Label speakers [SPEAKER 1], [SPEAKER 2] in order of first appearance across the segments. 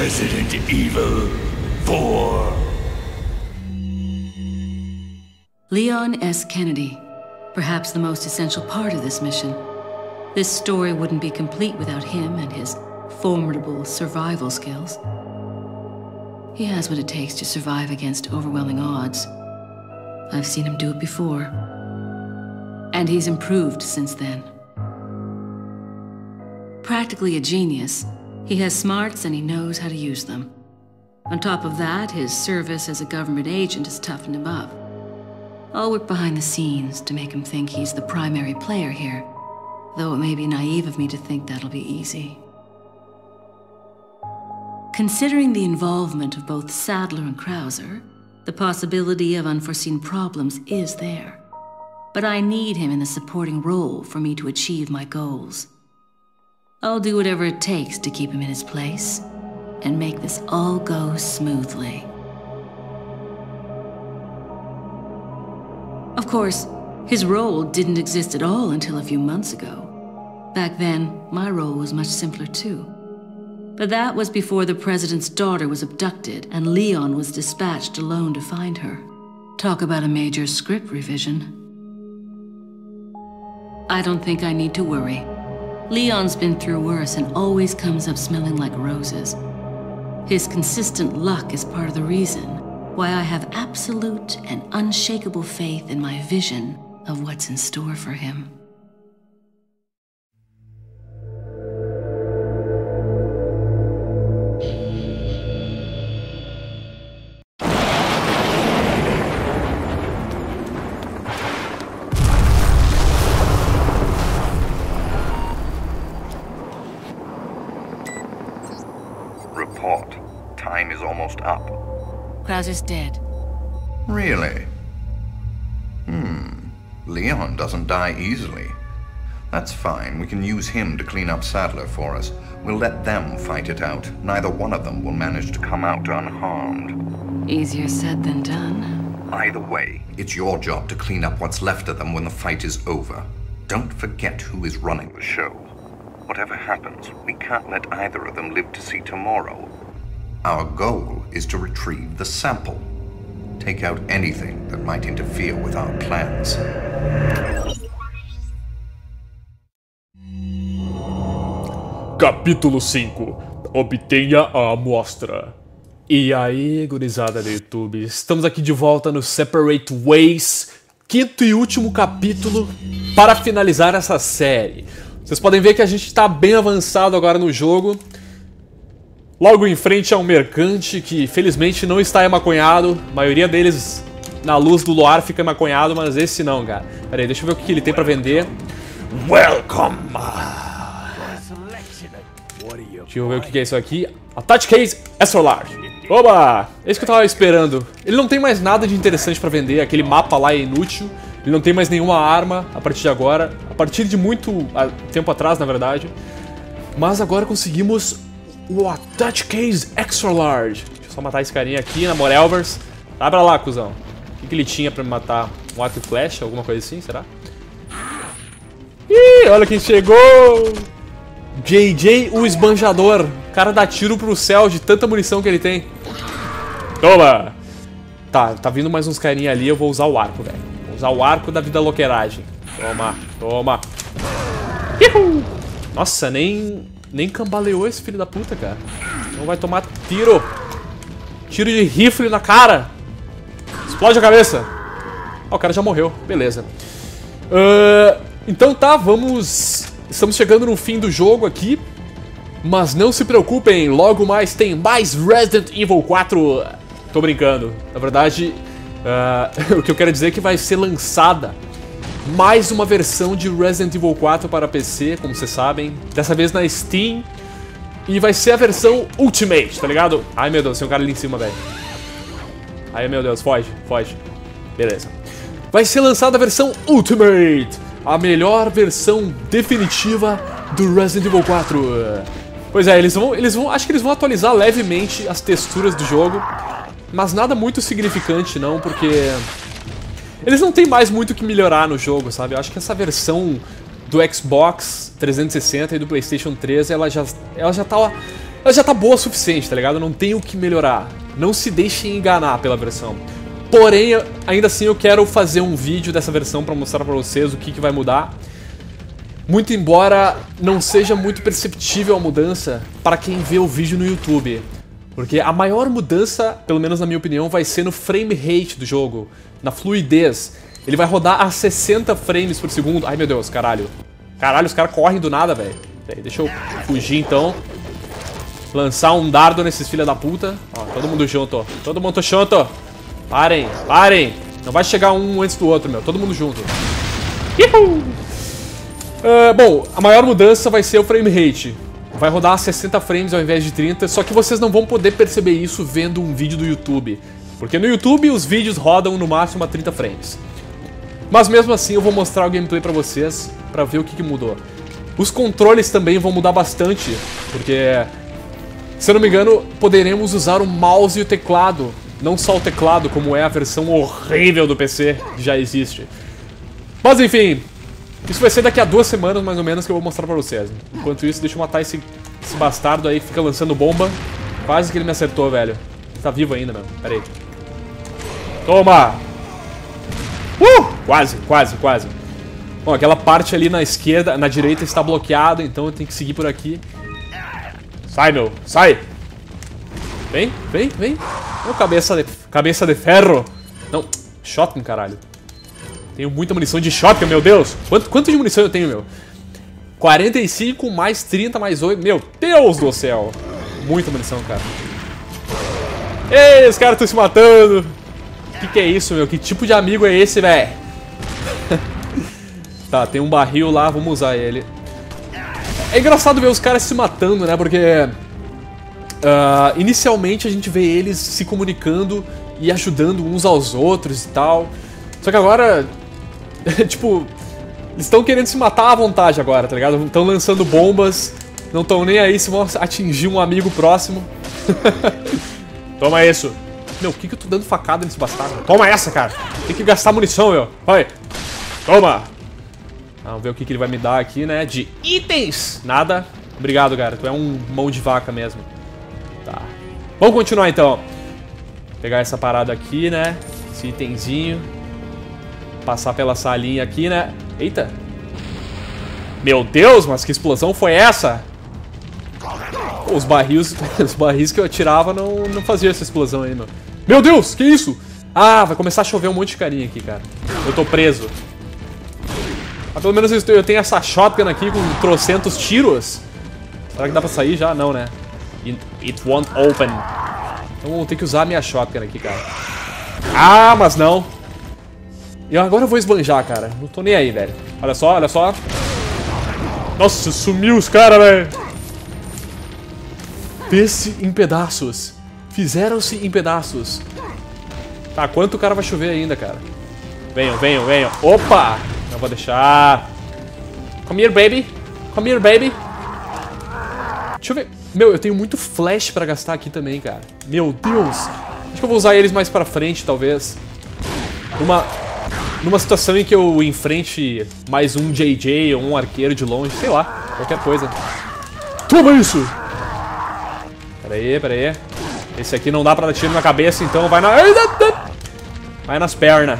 [SPEAKER 1] Resident Evil 4.
[SPEAKER 2] Leon S. Kennedy, perhaps the most essential part of this mission. This story wouldn't be complete without him and his formidable survival skills. He has what it takes to survive against overwhelming odds. I've seen him do it before. And he's improved since then. Practically a genius, he has smarts and he knows how to use them. On top of that, his service as a government agent has toughened him up. I'll work behind the scenes to make him think he's the primary player here, though it may be naive of me to think that'll be easy. Considering the involvement of both Sadler and Krauser, the possibility of unforeseen problems is there. But I need him in the supporting role for me to achieve my goals. I'll do whatever it takes to keep him in his place and make this all go smoothly. Of course, his role didn't exist at all until a few months ago. Back then, my role was much simpler too. But that was before the president's daughter was abducted and Leon was dispatched alone to find her. Talk about a major script revision. I don't think I need to worry. Leon's been through worse and always comes up smelling like roses. His consistent luck is part of the reason why I have absolute and unshakable faith in my vision of what's in store for him. Krauser's dead.
[SPEAKER 3] Really? Hmm. Leon doesn't die easily. That's fine. We can use him to clean up Sadler for us. We'll let them fight it out. Neither one of them will manage to come out unharmed.
[SPEAKER 2] Easier said than done.
[SPEAKER 3] Either way, it's your job to clean up what's left of them when the fight is over. Don't forget who is running the show. Whatever happens, we can't let either of them live to see tomorrow. Our goal is to retrieve the sample. Take out anything that might interfere with our plans.
[SPEAKER 4] Capítulo 5 Obtenha a amostra. E aí, gurizada do YouTube, estamos aqui de volta no Separate Ways, quinto e último capítulo para finalizar essa série. Vocês podem ver que a gente está bem avançado agora no jogo. Logo em frente é um mercante que felizmente não está emaconhado. A maioria deles na luz do luar fica emaconhado, mas esse não, cara. Pera aí, deixa eu ver o que ele tem pra vender. Welcome! Deixa eu ver o que é isso aqui. A Touch Case Extra Large. Oba! É isso que eu tava esperando. Ele não tem mais nada de interessante pra vender. Aquele mapa lá é inútil. Ele não tem mais nenhuma arma a partir de agora. A partir de muito tempo atrás, na verdade. Mas agora conseguimos o Touch Case Extra Large. Deixa eu só matar esse carinha aqui na Morelvers. Abra lá, cuzão. O que, que ele tinha pra me matar? Um arco e flecha? Alguma coisa assim, será? Ih, olha quem chegou! JJ, o esbanjador. O cara dá tiro pro céu de tanta munição que ele tem. Toma! Tá, tá vindo mais uns carinha ali, eu vou usar o arco, velho. Vou usar o arco da vida loqueiragem. Toma, toma. Uhul. Nossa, nem, nem cambaleou esse filho da puta, cara. Não vai tomar tiro. Tiro de rifle na cara. Explode a cabeça. Ó, o cara já morreu. Beleza. Uh, então tá, vamos Estamos chegando no fim do jogo aqui, mas não se preocupem, logo mais tem mais Resident Evil 4. Tô brincando, na verdade, uh, o que eu quero dizer é que vai ser lançada mais uma versão de Resident Evil 4 para PC, como vocês sabem, dessa vez na Steam, e vai ser a versão Ultimate, tá ligado? Ai meu Deus, tem um cara ali em cima, velho. Ai meu Deus, foge, foge. Beleza. Vai ser lançada a versão Ultimate a melhor versão definitiva do Resident Evil 4. Pois é, eles vão, eles vão, acho que eles vão atualizar levemente as texturas do jogo, mas nada muito significante não, porque eles não têm mais muito o que melhorar no jogo, sabe? Eu acho que essa versão do Xbox 360 e do PlayStation 3, ela já ela já tá ela já tá boa o suficiente, tá ligado? Não tem o que melhorar. Não se deixem enganar pela versão. Porém, ainda assim eu quero fazer um vídeo dessa versão para mostrar para vocês o que, que vai mudar. Muito embora não seja muito perceptível a mudança para quem vê o vídeo no YouTube. Porque a maior mudança, pelo menos na minha opinião, vai ser no frame rate do jogo, na fluidez. Ele vai rodar a 60 frames por segundo. Ai meu Deus, caralho. Caralho, os caras correm do nada, velho. Deixa eu fugir então. Lançar um dardo nesses filha da puta. Ó, todo mundo junto. Todo mundo junto. Parem, parem. Não vai chegar um antes do outro, meu. Todo mundo junto. Uh, bom, a maior mudança vai ser o frame rate. Vai rodar a 60 frames ao invés de 30, só que vocês não vão poder perceber isso vendo um vídeo do YouTube. Porque no YouTube os vídeos rodam no máximo a 30 frames. Mas mesmo assim eu vou mostrar o gameplay pra vocês, pra ver o que, que mudou. Os controles também vão mudar bastante, porque se eu não me engano, poderemos usar o mouse e o teclado. Não só o teclado, como é a versão horrível do PC que já existe. Mas enfim, isso vai ser daqui a duas semanas, mais ou menos, que eu vou mostrar pra vocês. Enquanto isso, deixa eu matar esse, esse bastardo aí que fica lançando bomba. Quase que ele me acertou, velho. Tá vivo ainda, mano. Pera aí. Toma! Uh! Quase, quase, quase. Bom, aquela parte ali na esquerda, na direita está bloqueada, então eu tenho que seguir por aqui. Sai, meu. Sai. Vem, vem, vem. Ô, cabeça de, cabeça de ferro. Não, shotgun, caralho. Tenho muita munição de shotgun, meu Deus. Quanto, quanto de munição eu tenho, meu? 45 mais 30 mais 8. Meu Deus do céu. Muita munição, cara. Ei, os caras estão se matando. Que que é isso, meu? Que tipo de amigo é esse, velho? tá, tem um barril lá, vamos usar ele. É engraçado ver os caras se matando, né? Porque... Uh, inicialmente a gente vê eles se comunicando e ajudando uns aos outros e tal. Só que agora... tipo... Eles estão querendo se matar à vontade agora, tá ligado? Estão lançando bombas. Não estão nem aí se vão atingir um amigo próximo. Toma isso. Meu, o que, que eu tô dando facada nesse bastardo? Toma essa, cara. Tem que gastar munição, meu. Vai. Toma. Vamos ver o que, que ele vai me dar aqui, né? De itens! Nada. Obrigado, cara. Tu é um mão de vaca mesmo. Tá. Vamos continuar, então. Pegar essa parada aqui, né? Esse itemzinho. Passar pela salinha aqui, né? Eita. Meu Deus, mas que explosão foi essa? Os barris, os barris que eu atirava não, não faziam essa explosão meu. Meu Deus, que isso? Ah, vai começar a chover um monte de carinha aqui, cara. Eu tô preso. Mas pelo menos eu tenho essa shotgun aqui com trocentos tiros. Será que dá pra sair já? Não, né? It won't open. Então vou ter que usar a minha shotgun aqui, cara. Ah, mas não. E agora eu vou esbanjar, cara. Não tô nem aí, velho. Olha só, olha só. Nossa, sumiu os caras, velho. Fez-se em pedaços. Fizeram-se em pedaços. Tá, quanto o cara vai chover ainda, cara? Venham, venham, venham. Opa! Não vou deixar. Come here, baby. Come here, baby. Deixa eu ver. Meu, eu tenho muito flash pra gastar aqui também, cara. Meu Deus. Acho que eu vou usar eles mais pra frente, talvez. Numa, numa situação em que eu enfrente mais um JJ ou um arqueiro de longe. Sei lá, qualquer coisa. Toma isso! Pera aí, pera aí. Esse aqui não dá pra dar tiro na cabeça, então vai na... Vai nas pernas.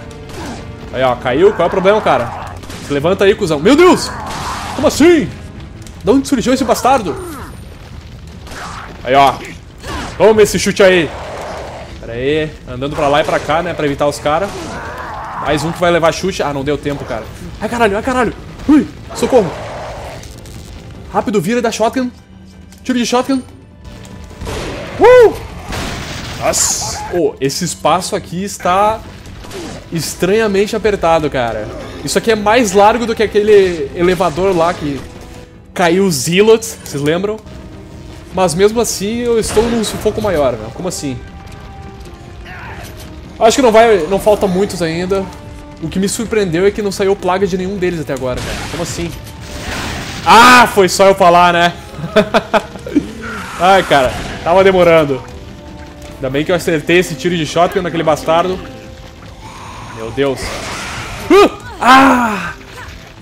[SPEAKER 4] Aí, ó, caiu. Qual é o problema, cara? Se levanta aí, cuzão. Meu Deus! Como assim? De onde surgiu esse bastardo? Aí, ó. Toma esse chute aí. Pera aí. Andando pra lá e pra cá, né? Pra evitar os caras. Mais um que vai levar chute. Ah, não deu tempo, cara. Ai, caralho, ai, caralho. Ui, socorro. Rápido, vira da shotgun. Tiro de shotgun. Uh! Nossa! Oh, esse espaço aqui está estranhamente apertado, cara. Isso aqui é mais largo do que aquele elevador lá que caiu os Zealots, vocês lembram? Mas mesmo assim eu estou num sufoco maior, meu. Como assim? Acho que não vai, não falta muitos ainda. O que me surpreendeu é que não saiu plaga de nenhum deles até agora, cara. Como assim? Ah, foi só eu falar, né? Ai, cara. Tava demorando. Ainda bem que eu acertei esse tiro de shotgun naquele bastardo. Meu Deus. Uh! Ah!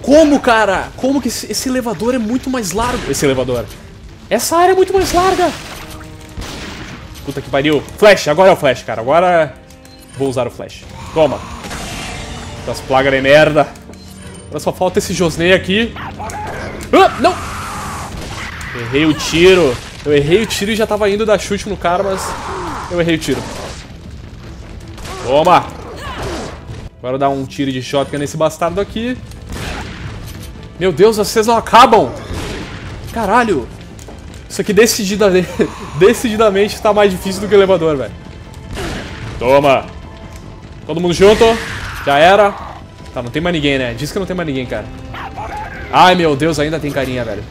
[SPEAKER 4] Como, cara? Como que esse, elevador é muito mais largo? Esse elevador. Essa área é muito mais larga. Puta que pariu. Flash, agora é o flash, cara. Agora vou usar o flash. Toma. Das plagas de merda. Agora só falta esse Josney aqui. Ah, não! Errei o tiro. Eu errei o tiro e já tava indo dar chute no cara, mas eu errei o tiro. Toma! Agora dar um tiro de shotgun nesse bastardo aqui. Meu Deus, vocês não acabam! Caralho! Isso aqui decididamente, decididamente tá mais difícil do que o elevador, velho. Toma! Todo mundo junto. Já era. Tá, não tem mais ninguém, né? Diz que não tem mais ninguém, cara. Ai, meu Deus, ainda tem carinha, velho.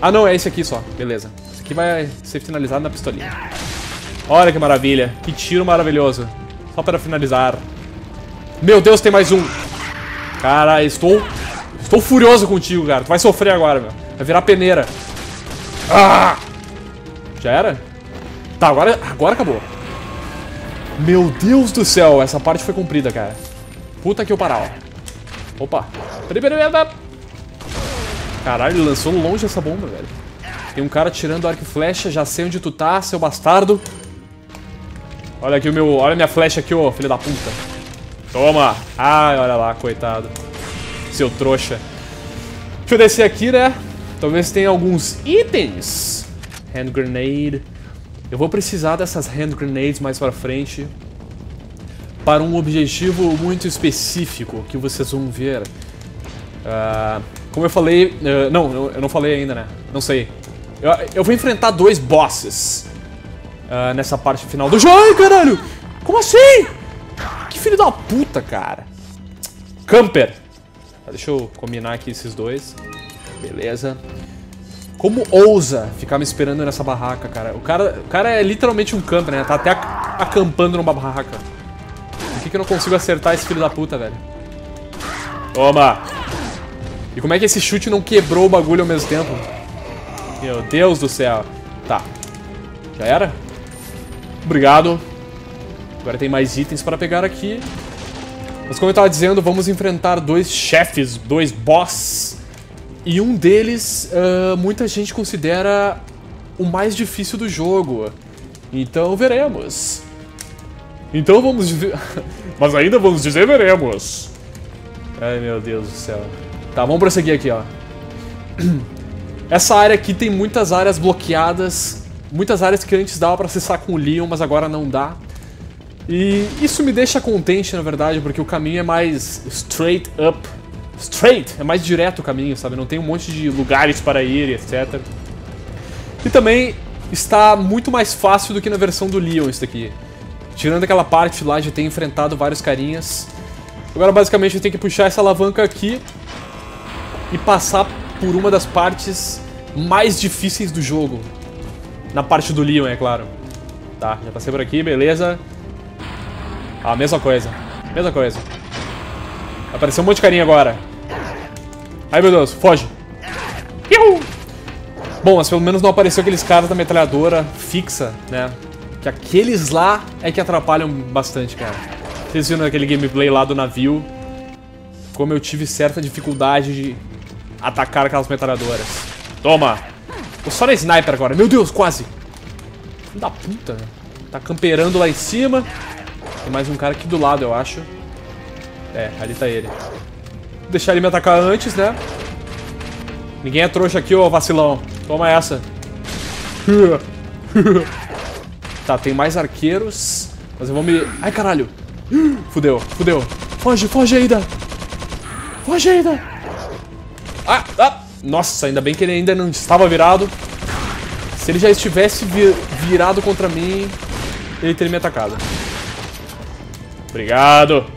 [SPEAKER 4] Ah, não, é esse aqui só. Beleza. Esse aqui vai ser finalizado na pistolinha. Olha que maravilha. Que tiro maravilhoso. Só para finalizar. Meu Deus, tem mais um. Cara, estou... Estou furioso contigo, cara. Tu vai sofrer agora, meu. Vai virar peneira. Ah! Já era? Tá, agora, agora acabou. Meu Deus do céu, essa parte foi cumprida, cara. Puta que eu parar, ó. Opa. Caralho, lançou longe essa bomba, velho. Tem um cara tirando arco e flecha, já sei onde tu tá, seu bastardo. Olha aqui o meu. Olha a minha flecha aqui, ô, filho da puta. Toma! Ai, olha lá, coitado. Seu trouxa. Deixa eu descer aqui, né? Talvez tenha alguns itens. Hand grenade. Eu vou precisar dessas hand grenades mais pra frente. Para um objetivo muito específico que vocês vão ver. Uh, como eu falei... Uh, não, eu não falei ainda, né? Não sei. Eu, eu vou enfrentar dois bosses. Uh, nessa parte final do jogo. Ai, caralho! Como assim? Que filho da puta, cara. Camper. Tá, deixa eu combinar aqui esses dois. Beleza. Como ousa ficar me esperando nessa barraca, cara? O cara, o cara é literalmente um camper, né? Tá até acampando numa barraca. Por que, que eu não consigo acertar esse filho da puta, velho? Toma! E como é que esse chute não quebrou o bagulho ao mesmo tempo? Meu Deus do céu. Tá. Já era? Obrigado. Agora tem mais itens para pegar aqui. Mas como eu estava dizendo, vamos enfrentar dois chefes, dois boss. E um deles, uh, muita gente considera o mais difícil do jogo. Então veremos. Então vamos. Mas ainda vamos dizer veremos. Ai meu Deus do céu. Tá, vamos prosseguir aqui, ó. Essa área aqui tem muitas áreas bloqueadas. Muitas áreas que antes dava pra acessar com o Leon, mas agora não dá. E isso me deixa contente, na verdade, porque o caminho é mais straight up. Straight! É mais direto o caminho, sabe? Não tem um monte de lugares para ir, etc. E também está muito mais fácil do que na versão do Leon isso daqui. Tirando aquela parte lá de ter enfrentado vários carinhas. Agora basicamente eu tenho que puxar essa alavanca aqui e passar por uma das partes mais difíceis do jogo. Na parte do Leon, é claro. Tá, já passei por aqui, beleza. Ah, mesma coisa. Mesma coisa. Apareceu um monte de carinha agora. Ai, meu Deus, foge. Iu! Bom, mas pelo menos não apareceu aqueles caras da metralhadora fixa, né? Que aqueles lá é que atrapalham bastante, cara. Vocês viram aquele gameplay lá do navio? Como eu tive certa dificuldade de atacar aquelas metralhadoras. Toma! Tô só na sniper agora. Meu Deus, quase! Filho da puta, né? Tá camperando lá em cima. Tem mais um cara aqui do lado, eu acho. É, ali tá ele. Vou deixar ele me atacar antes, né? Ninguém é trouxa aqui, ô vacilão. Toma essa. tá, tem mais arqueiros. Mas eu vou me... Ai, caralho. Fudeu, fudeu. Foge, foge, Aida. Foge, Aida. Ah, ah. Nossa, ainda bem que ele ainda não estava virado. Se ele já estivesse vir virado contra mim, ele teria me atacado. Obrigado.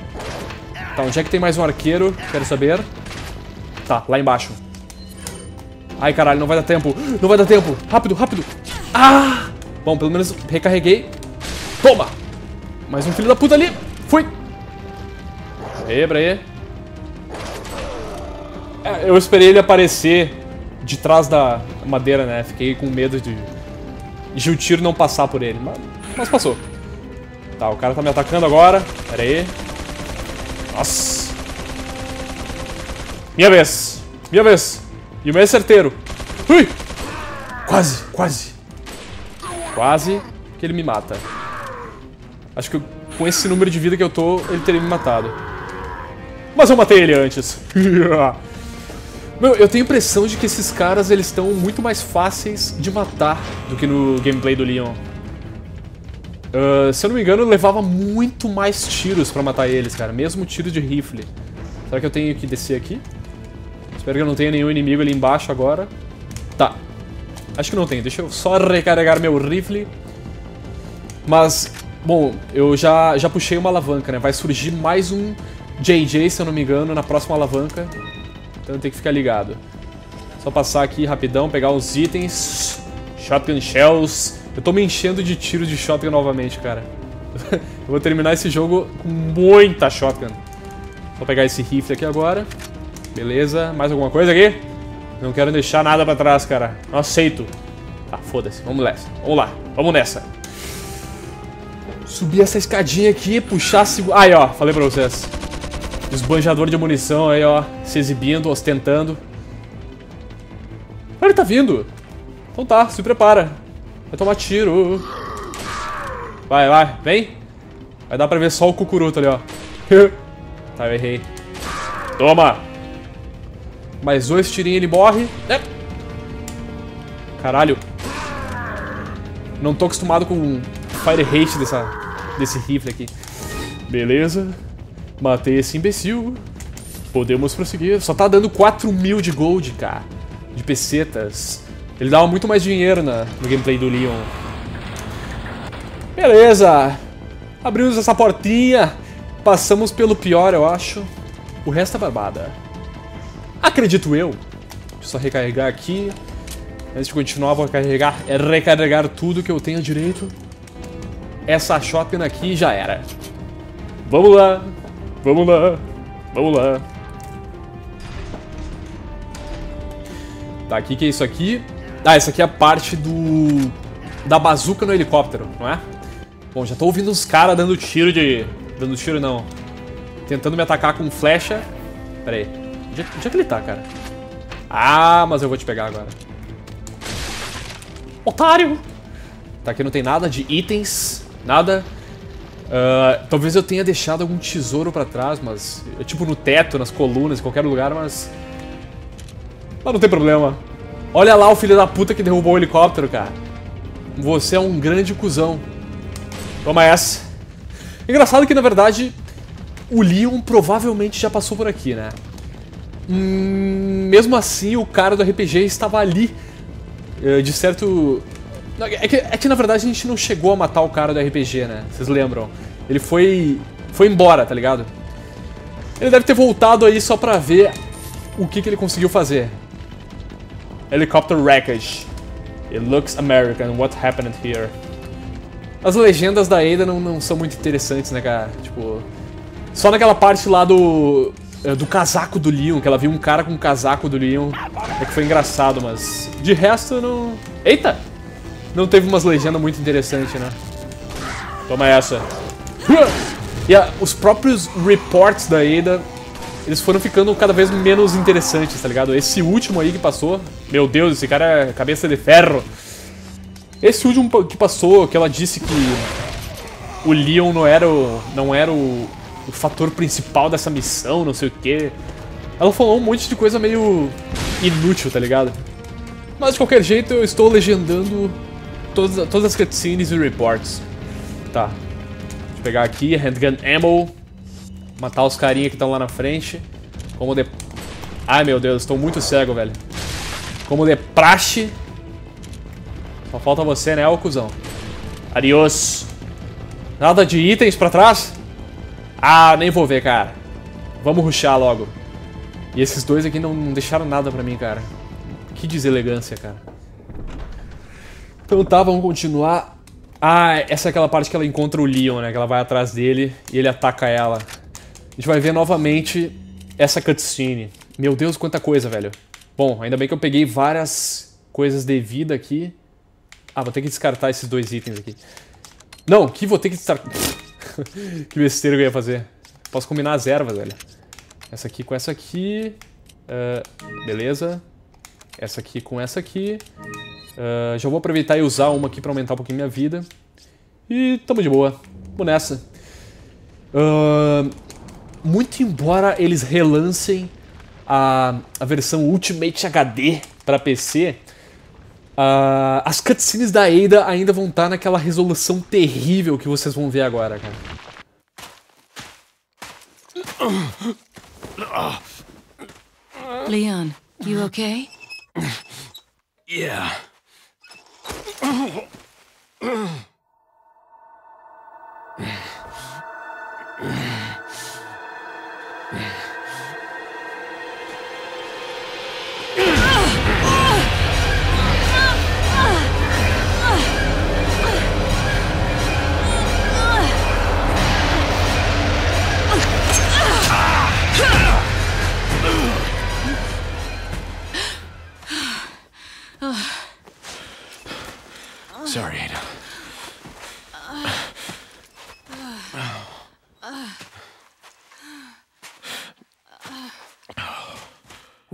[SPEAKER 4] Tá, onde é que tem mais um arqueiro? Quero saber. Tá, lá embaixo. Ai, caralho, não vai dar tempo. Não vai dar tempo. Rápido, rápido. Ah! Bom, pelo menos recarreguei. Toma! Mais um filho da puta ali. Fui. Aê, aí. É, eu esperei ele aparecer de trás da madeira, né? Fiquei com medo de, de o tiro não passar por ele. Mas, mas passou. Tá, o cara tá me atacando agora. Pera aí. Nossa. Minha vez. Minha vez. E o meu é certeiro. Ui! Quase, quase. Quase. que ele me mata. Acho que com esse número de vida que eu tô, ele teria me matado. Mas eu matei ele antes. Meu, eu tenho impressão de que esses caras eles estão muito mais fáceis de matar do que no gameplay do Leon. Uh, se eu não me engano, levava muito mais tiros pra matar eles, cara. Mesmo tiro de rifle. Será que eu tenho que descer aqui? Espero que eu não tenha nenhum inimigo ali embaixo agora. Tá. Acho que não tem. Deixa eu só recarregar meu rifle. Mas, bom, eu já, já puxei uma alavanca, né? Vai surgir mais um JJ, se eu não me engano, na próxima alavanca. Então tem que ficar ligado. Só passar aqui rapidão, pegar os itens. Shotgun Shells. Eu tô me enchendo de tiros de shotgun novamente, cara. eu vou terminar esse jogo com muita shotgun. Vou pegar esse rifle aqui agora. Beleza. Mais alguma coisa aqui? Não quero deixar nada pra trás, cara. Não aceito. Tá, foda-se. Vamos nessa. Vamos lá. Vamos nessa. Subir essa escadinha aqui, puxar... Aí, ó. Falei pra vocês. Esbanjador de munição aí, ó. Se exibindo, ostentando. Ah, ele tá vindo. Então tá, se prepara. Vai tomar tiro. Vai, vai, vem. Vai dar pra ver só o cucuruto ali, ó. tá, eu errei. Toma. Mais dois tirinhos ele morre. É. Caralho. Não tô acostumado com fire rate dessa, desse rifle aqui. Beleza. Matei esse imbecil. Podemos prosseguir. Só tá dando 4 mil de gold, cara. De pesetas. Ele dava muito mais dinheiro na, no gameplay do Leon. Beleza. Abrimos essa portinha. Passamos pelo pior, eu acho. O resto é barbada. Acredito eu. Deixa eu só recarregar aqui. Antes de continuar, vou recarregar, é recarregar tudo que eu tenho direito. Essa shotgun aqui já era. Vamos lá. Vamos lá. Vamos lá. Tá, aqui que é isso aqui? Ah, essa aqui é a parte do... Da bazuca no helicóptero, não é? Bom, já tô ouvindo uns caras dando tiro de... Dando tiro não. Tentando me atacar com flecha. Pera aí. Onde é, onde é que ele tá, cara? Ah, mas eu vou te pegar agora. Otário! Tá, aqui não tem nada de itens. Nada. Uh, talvez eu tenha deixado algum tesouro pra trás, mas... Tipo no teto, nas colunas, em qualquer lugar, mas... Mas não tem problema. Olha lá o filho da puta que derrubou o helicóptero, cara. Você é um grande cuzão. Toma essa. Engraçado que, na verdade, o Leon provavelmente já passou por aqui, né? Hum, mesmo assim, o cara do RPG estava ali. Eh, de certo... É que, é que, na verdade, a gente não chegou a matar o cara do RPG, né? Vocês lembram? Ele foi... Foi embora, tá ligado? Ele deve ter voltado aí só pra ver o que, que ele conseguiu fazer. Helicopter wreckage. It looks American. What happened here? As legendas da Ada não, não são muito interessantes, né, cara? Tipo... Só naquela parte lá do... Eh, do casaco do Leon, que ela viu um cara com um casaco do Leon. É que foi engraçado, mas... De resto, não... Eita! Não teve umas legendas muito interessantes, né? Toma essa. E a, os próprios reports da Ada eles foram ficando cada vez menos interessantes, tá ligado? Esse último aí que passou, meu Deus, esse cara é cabeça de ferro. Esse último que passou, que ela disse que o Leon não era o, não era o, o fator principal dessa missão, não sei o quê. Ela falou um monte de coisa meio inútil, tá ligado? Mas de qualquer jeito eu estou legendando todas, todas as cutscenes e reports. Tá. Deixa eu pegar aqui, handgun ammo. Matar os carinha que estão lá na frente. Como de... Ai, meu Deus, estou muito cego, velho. Como de praxe. Só falta você, né, ô cuzão? Adiós. Nada de itens pra trás? Ah, nem vou ver, cara. Vamos ruxar logo. E esses dois aqui não, não deixaram nada pra mim, cara. Que deselegância, cara. Então tá, vamos continuar. Ah, essa é aquela parte que ela encontra o Leon, né? Que ela vai atrás dele e ele ataca ela. Gente vai ver novamente essa cutscene. Meu Deus, quanta coisa, velho. Bom, ainda bem que eu peguei várias coisas de vida aqui. Ah, vou ter que descartar esses dois itens aqui. Não, que vou ter que descartar... que besteira que eu ia fazer. Posso combinar as ervas, velho. Essa aqui com essa aqui. Uh, beleza. Essa aqui com essa aqui. Uh, já vou aproveitar e usar uma aqui pra aumentar um pouquinho minha vida. E tamo de boa. Vamos nessa. Uh, muito embora eles relancem a, a versão Ultimate HD para PC, uh, as cutscenes da Ada ainda vão estar tá naquela resolução terrível que vocês vão ver agora, cara.
[SPEAKER 2] Leon, you okay?
[SPEAKER 1] Yeah.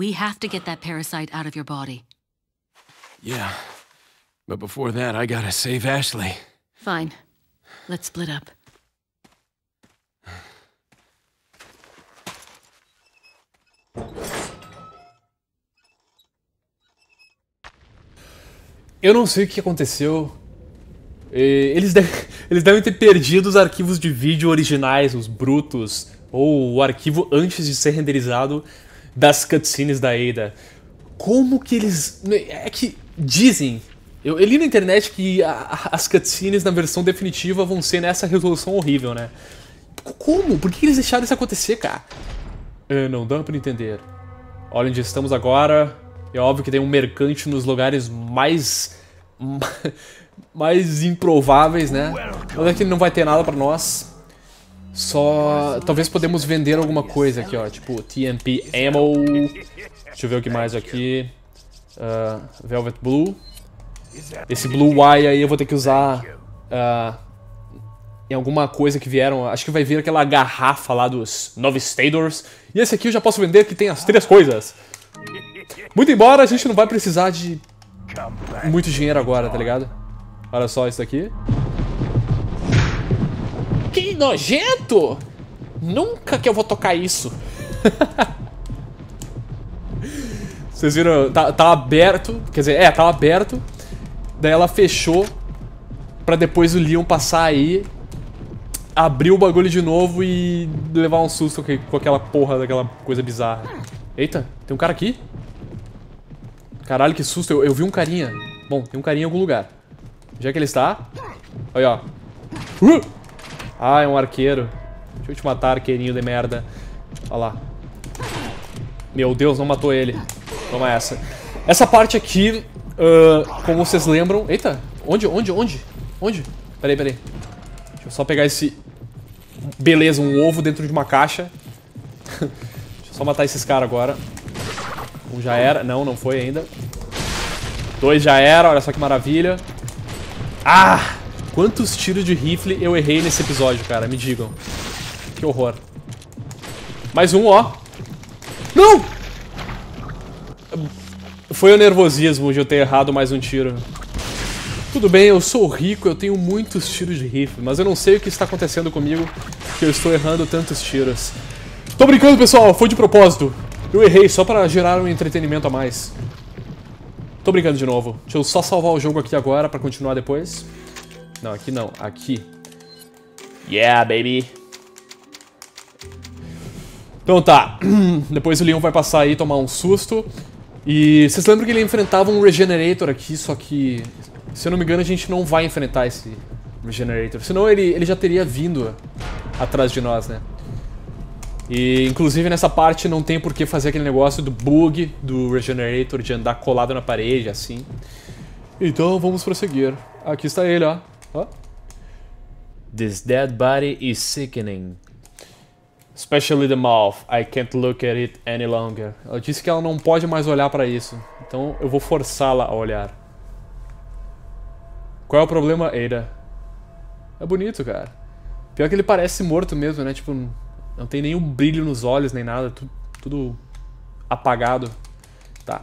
[SPEAKER 2] We have to get that parasite out of your body.
[SPEAKER 1] Yeah. But before that, I gotta save Ashley.
[SPEAKER 2] Fine. Let's split up.
[SPEAKER 4] Eu não sei o que aconteceu. Eles, devem, eles devem ter perdido os arquivos de vídeo originais, os brutos, ou o arquivo antes de ser renderizado das cutscenes da Ada. Como que eles. É que dizem. Eu, eu li na internet que a, as cutscenes na versão definitiva vão ser nessa resolução horrível, né? Como? Por que eles deixaram isso acontecer, cara? É, não dá pra entender. Olha onde estamos agora. É óbvio que tem um mercante nos lugares mais. mais improváveis, né? Mas é que ele não vai ter nada pra nós. Só. Talvez podemos vender alguma coisa aqui, ó. Tipo, TMP Ammo. Deixa eu ver o que mais aqui. Uh, Velvet Blue. Esse Blue Y aí eu vou ter que usar. Uh, em alguma coisa que vieram. Acho que vai vir aquela garrafa lá dos Novistadors. E esse aqui eu já posso vender que tem as três coisas. Muito embora a gente não vai precisar de muito dinheiro agora, tá ligado? Olha só isso daqui. Que nojento! Nunca que eu vou tocar isso. Vocês viram? Tá, tá aberto. Quer dizer, é, tá aberto. Daí ela fechou. Pra depois o Leon passar aí. Abrir o bagulho de novo e levar um susto com aquela porra daquela coisa bizarra. Eita, tem um cara aqui? Caralho, que susto. Eu, eu vi um carinha. Bom, tem um carinha em algum lugar. Onde é que ele está? Olha, ó. Uh! Ah, é um arqueiro. Deixa eu te matar, arqueirinho de merda. Olha lá. Meu Deus, não matou ele. Toma essa. Essa parte aqui, uh, como vocês lembram... Eita, onde, onde, onde? Onde? Peraí, peraí. Deixa eu só pegar esse... Beleza, um ovo dentro de uma caixa. Deixa eu só matar esses caras agora. Um já era. Não, não foi ainda. Dois já era, olha só que maravilha. Ah! Quantos tiros de rifle eu errei nesse episódio, cara? Me digam. Que horror. Mais um, ó. Não! Foi o nervosismo de eu ter errado mais um tiro. Tudo bem, eu sou rico, eu tenho muitos tiros de rifle, mas eu não sei o que está acontecendo comigo que eu estou errando tantos tiros. Tô brincando, pessoal, foi de propósito. Eu errei só pra gerar um entretenimento a mais. Tô brincando de novo. Deixa eu só salvar o jogo aqui agora pra continuar depois. Não, aqui não. Aqui. Yeah, baby. Então tá. Depois o Leon vai passar aí e tomar um susto. E vocês lembram que ele enfrentava um Regenerator aqui, só que... Se eu não me engano, a gente não vai enfrentar esse Regenerator. Senão ele, ele já teria vindo atrás de nós, né? E inclusive nessa parte não tem por que fazer aquele negócio do bug do Regenerator de andar colado na parede, assim. Então vamos prosseguir. Aqui está ele, ó. This dead body is sickening. Especially the mouth. I can't look at it any longer. Ela disse que ela não pode mais olhar para isso. Então eu vou forçá-la a olhar. Qual é o problema, Ada? É bonito, cara. Pior que ele parece morto mesmo, né? Tipo, não tem nenhum brilho nos olhos, nem nada. Tudo, tudo apagado. Tá.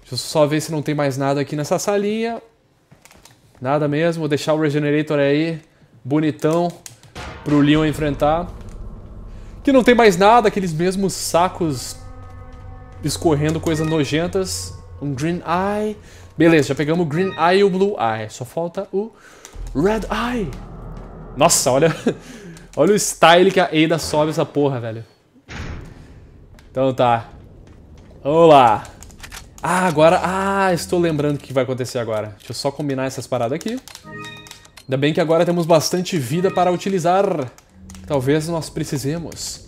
[SPEAKER 4] Deixa eu só ver se não tem mais nada aqui nessa salinha. Nada mesmo. Vou deixar o Regenerator aí, bonitão, pro Leon enfrentar. Que não tem mais nada, aqueles mesmos sacos escorrendo coisas nojentas. Um Green Eye. Beleza, já pegamos o Green Eye e o Blue Eye. Só falta o Red Eye. Nossa, olha, olha o style que a Ada sobe essa porra, velho. Então tá. Vamos lá. Ah, agora... Ah, estou lembrando o que vai acontecer agora. Deixa eu só combinar essas paradas aqui. Ainda bem que agora temos bastante vida para utilizar. Talvez nós precisemos.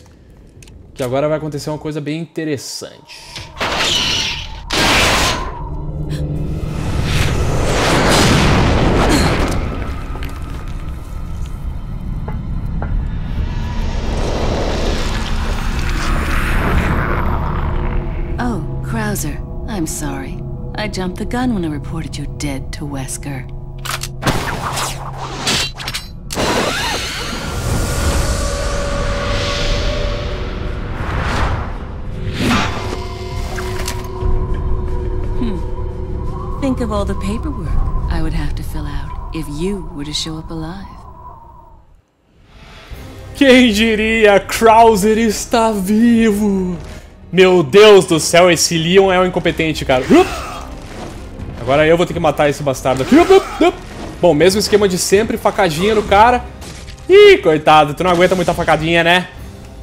[SPEAKER 4] Que agora vai acontecer uma coisa bem interessante.
[SPEAKER 2] I jumped the gun when I reported you dead to Wesker. Hmm. Think of all the paperwork I would have to fill out if you were to show up alive.
[SPEAKER 4] Quem diria, Krauser está vivo! Meu Deus do céu, esse Leon é um incompetente, cara. Agora eu vou ter que matar esse bastardo aqui. Bom, mesmo esquema de sempre, facadinha no cara. Ih, coitado, tu não aguenta muita facadinha, né?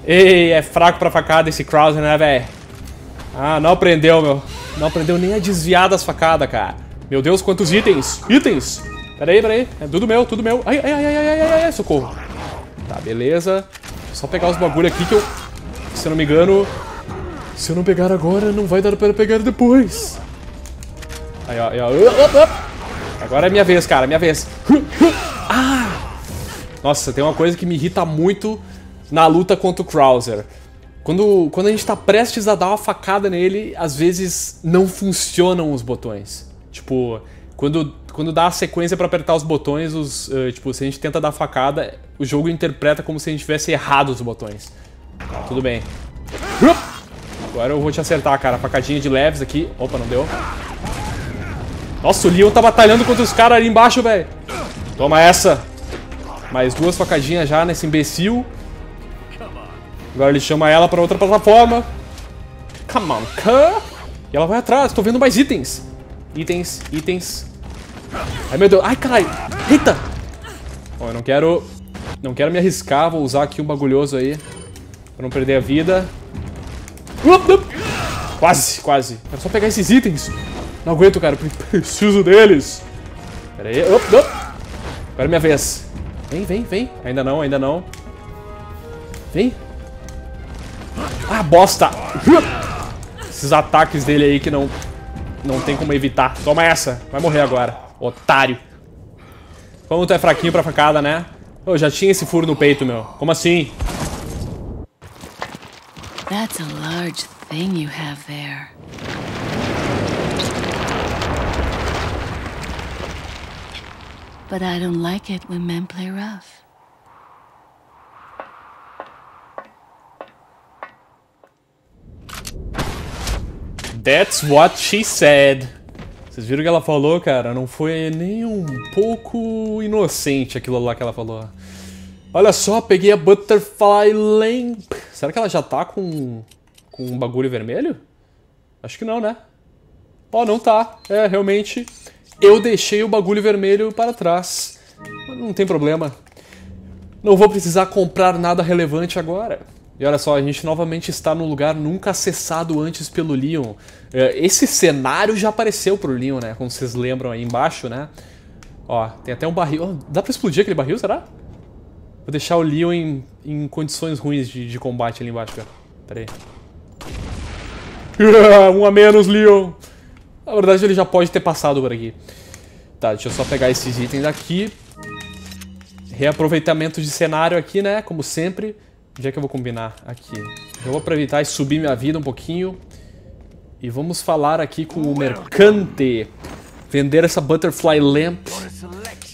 [SPEAKER 4] Ei, é fraco pra facada esse Krauser, né, velho? Ah, não aprendeu, meu. Não aprendeu nem a desviar das facadas, cara. Meu Deus, quantos itens! Itens! Peraí, peraí. É tudo meu, tudo meu. Ai, ai, ai, ai, ai, ai, ai, socorro. Tá, beleza. Só pegar os bagulho aqui que eu... Se eu não me engano... Se eu não pegar agora, não vai dar para pegar depois. Aí, ó, aí, ó. Agora é minha vez, cara, minha vez. Ah! Nossa, tem uma coisa que me irrita muito na luta contra o Krauser. Quando, quando a gente tá prestes a dar uma facada nele, às vezes não funcionam os botões. Tipo, quando, quando dá a sequência pra apertar os botões, os, uh, tipo, se a gente tenta dar facada, o jogo interpreta como se a gente tivesse errado os botões. Tudo bem. Agora eu vou te acertar, cara. Facadinha de leves aqui. Opa, não deu. Nossa, o Leon tá batalhando contra os caras ali embaixo, velho. Toma essa. Mais duas facadinhas já nesse imbecil. Agora ele chama ela pra outra plataforma. Come on, car. E ela vai atrás. Tô vendo mais itens. Itens, itens. Ai, meu Deus. Ai, caralho. Eita. Bom, eu não quero... Não quero me arriscar. Vou usar aqui um bagulhoso aí. Pra não perder a vida. Quase, quase. Quero só pegar esses itens. Não aguento, cara. Preciso deles. Pera aí. Up, up. Agora é minha vez. Vem, vem, vem. Ainda não, ainda não. Vem. Ah, bosta. Esses ataques dele aí que não... Não tem como evitar. Toma essa. Vai morrer agora. Otário. Como tu é fraquinho pra facada, né? Eu já tinha esse furo no peito, meu. Como assim?
[SPEAKER 2] That's a large thing you have there. But I don't like it when men play rough.
[SPEAKER 4] That's what she said. Vocês viram o que ela falou, cara? Não foi nem um pouco inocente aquilo lá que ela falou. Olha só, peguei a Butterfly Lamp. Será que ela já tá com, com um bagulho vermelho? Acho que não, né? Ó, oh, não tá. É, realmente, eu deixei o bagulho vermelho para trás. Não tem problema. Não vou precisar comprar nada relevante agora. E olha só, a gente novamente está num lugar nunca acessado antes pelo Leon. Esse cenário já apareceu pro Leon, né? Como vocês lembram aí embaixo, né? Ó, tem até um barril. Dá pra explodir aquele barril, será? Vou deixar o Leon em, em condições ruins de, de, combate ali embaixo, cara. Pera aí. um a menos, Leon! Na verdade, ele já pode ter passado por aqui. Tá, deixa eu só pegar esses itens aqui. Reaproveitamento de cenário aqui, né? Como sempre. Onde é que eu vou combinar? Aqui. Eu vou aproveitar e subir minha vida um pouquinho. E vamos falar aqui com o mercante. Vender essa Butterfly Lamp.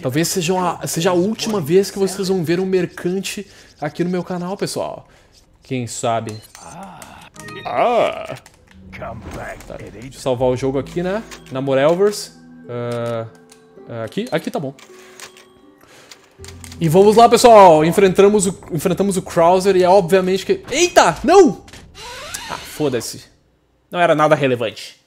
[SPEAKER 4] Talvez seja, uma, seja a última vez que vocês vão ver um mercante aqui no meu canal, pessoal. Quem sabe? Ah! Tá, deixa eu salvar o jogo aqui, né? Na Morelvers. Uh, aqui? Aqui tá bom. E vamos lá, pessoal. Enfrentamos o, enfrentamos o Krauser e é obviamente que... Eita! Não! Ah, foda-se. Não era nada relevante.